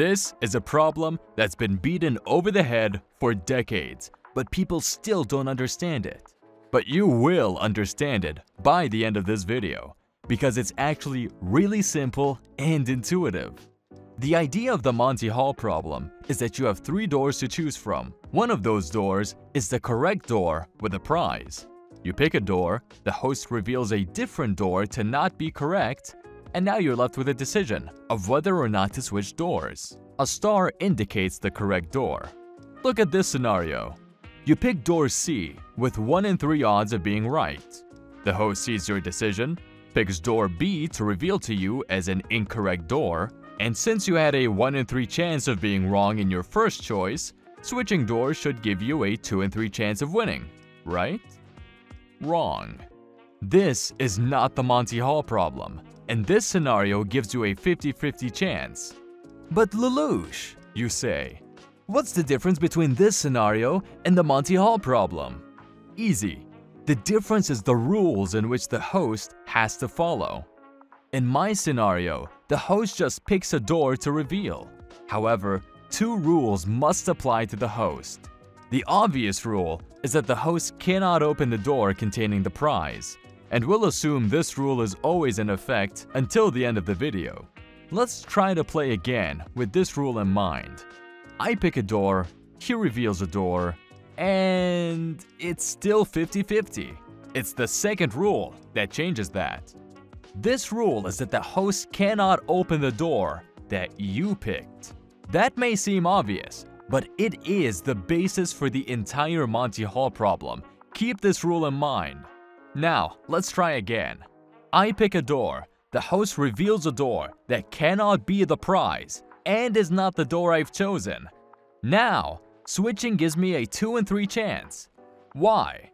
This is a problem that's been beaten over the head for decades, but people still don't understand it. But you will understand it by the end of this video, because it's actually really simple and intuitive. The idea of the Monty Hall problem is that you have three doors to choose from. One of those doors is the correct door with a prize. You pick a door, the host reveals a different door to not be correct, and now you're left with a decision of whether or not to switch doors. A star indicates the correct door. Look at this scenario. You pick door C with 1 in 3 odds of being right. The host sees your decision, picks door B to reveal to you as an incorrect door, and since you had a 1 in 3 chance of being wrong in your first choice, switching doors should give you a 2 in 3 chance of winning, right? Wrong. This is not the Monty Hall problem, and this scenario gives you a 50-50 chance. But Lelouch, you say, what's the difference between this scenario and the Monty Hall problem? Easy. The difference is the rules in which the host has to follow. In my scenario, the host just picks a door to reveal. However, two rules must apply to the host. The obvious rule is that the host cannot open the door containing the prize, and we'll assume this rule is always in effect until the end of the video. Let's try to play again with this rule in mind. I pick a door, he reveals a door, and it's still 50-50. It's the second rule that changes that. This rule is that the host cannot open the door that you picked. That may seem obvious, but it is the basis for the entire Monty Hall problem. Keep this rule in mind. Now, let's try again. I pick a door. The host reveals a door that cannot be the prize and is not the door I've chosen. Now, switching gives me a 2 and 3 chance. Why?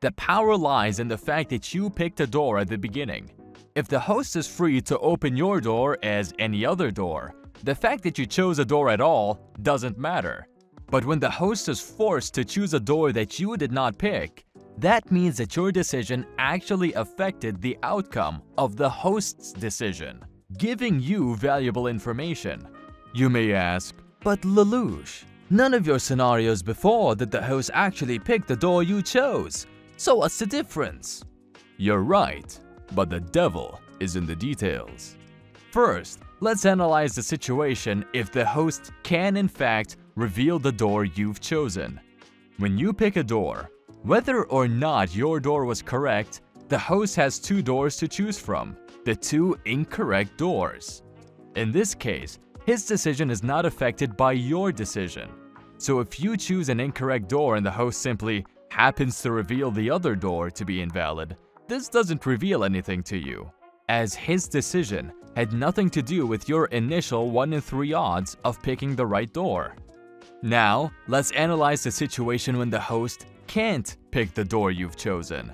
The power lies in the fact that you picked a door at the beginning. If the host is free to open your door as any other door, the fact that you chose a door at all doesn't matter. But when the host is forced to choose a door that you did not pick, that means that your decision actually affected the outcome of the host's decision, giving you valuable information. You may ask, but Lelouch, none of your scenarios before did the host actually pick the door you chose, so what's the difference? You're right, but the devil is in the details. First, let's analyze the situation if the host can in fact reveal the door you've chosen. When you pick a door, whether or not your door was correct, the host has two doors to choose from, the two incorrect doors. In this case, his decision is not affected by your decision. So if you choose an incorrect door and the host simply happens to reveal the other door to be invalid, this doesn't reveal anything to you, as his decision had nothing to do with your initial 1 in 3 odds of picking the right door. Now, let's analyze the situation when the host can't pick the door you've chosen.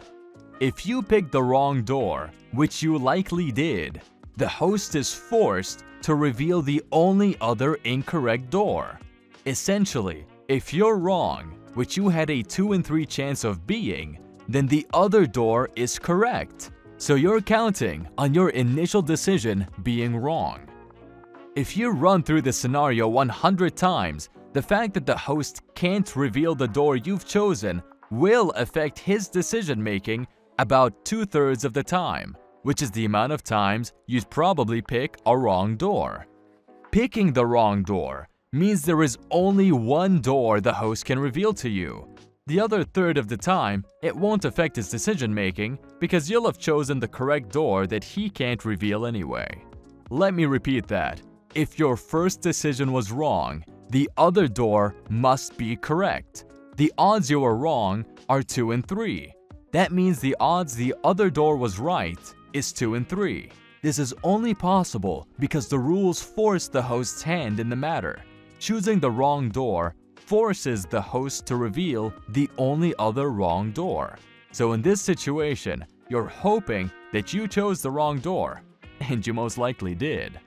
If you pick the wrong door, which you likely did, the host is forced to reveal the only other incorrect door. Essentially, if you're wrong, which you had a 2 in 3 chance of being, then the other door is correct. So you're counting on your initial decision being wrong. If you run through the scenario 100 times, the fact that the host can't reveal the door you've chosen will affect his decision making about two-thirds of the time, which is the amount of times you'd probably pick a wrong door. Picking the wrong door means there is only one door the host can reveal to you. The other third of the time, it won't affect his decision making because you'll have chosen the correct door that he can't reveal anyway. Let me repeat that. If your first decision was wrong, the other door must be correct. The odds you were wrong are 2 and 3. That means the odds the other door was right is 2 and 3. This is only possible because the rules force the host's hand in the matter. Choosing the wrong door forces the host to reveal the only other wrong door. So in this situation, you're hoping that you chose the wrong door, and you most likely did.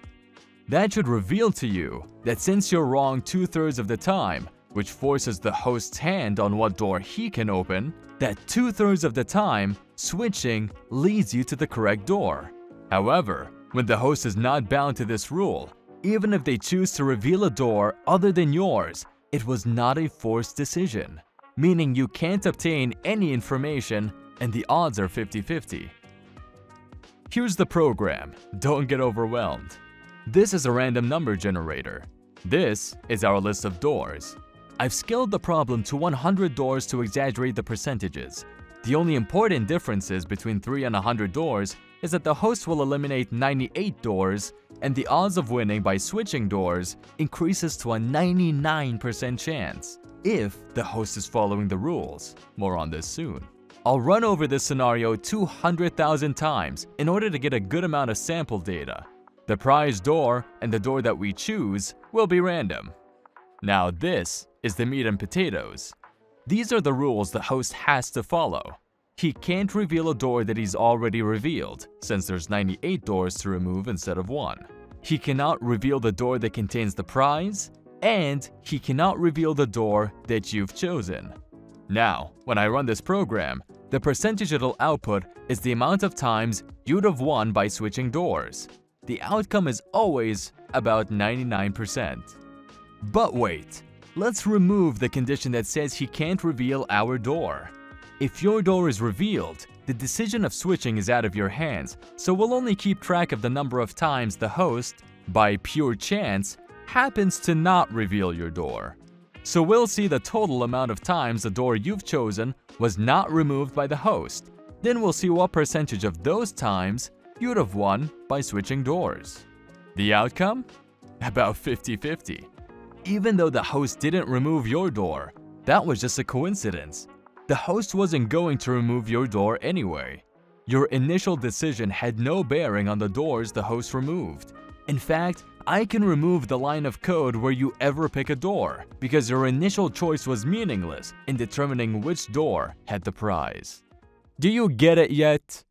That should reveal to you that since you're wrong two-thirds of the time, which forces the host's hand on what door he can open, that two-thirds of the time, switching leads you to the correct door. However, when the host is not bound to this rule, Even if they choose to reveal a door other than yours, it was not a forced decision, meaning you can't obtain any information and the odds are 50-50. Here's the program, don't get overwhelmed. This is a random number generator. This is our list of doors. I've scaled the problem to 100 doors to exaggerate the percentages. The only important differences between 3 and 100 doors is that the host will eliminate 98 doors and the odds of winning by switching doors increases to a 99% chance if the host is following the rules. More on this soon. I'll run over this scenario 200,000 times in order to get a good amount of sample data. The prize door and the door that we choose will be random. Now this is the meat and potatoes. These are the rules the host has to follow. He can't reveal a door that he's already revealed, since there's 98 doors to remove instead of one. He cannot reveal the door that contains the prize, and he cannot reveal the door that you've chosen. Now, when I run this program, the percentage it'll output is the amount of times you'd have won by switching doors. The outcome is always about 99%. But wait, let's remove the condition that says he can't reveal our door. If your door is revealed, the decision of switching is out of your hands, so we'll only keep track of the number of times the host, by pure chance, happens to not reveal your door. So we'll see the total amount of times the door you've chosen was not removed by the host. Then we'll see what percentage of those times you'd have won by switching doors. The outcome? About 50-50. Even though the host didn't remove your door, that was just a coincidence. The host wasn't going to remove your door anyway. Your initial decision had no bearing on the doors the host removed. In fact, I can remove the line of code where you ever pick a door, because your initial choice was meaningless in determining which door had the prize. Do you get it yet?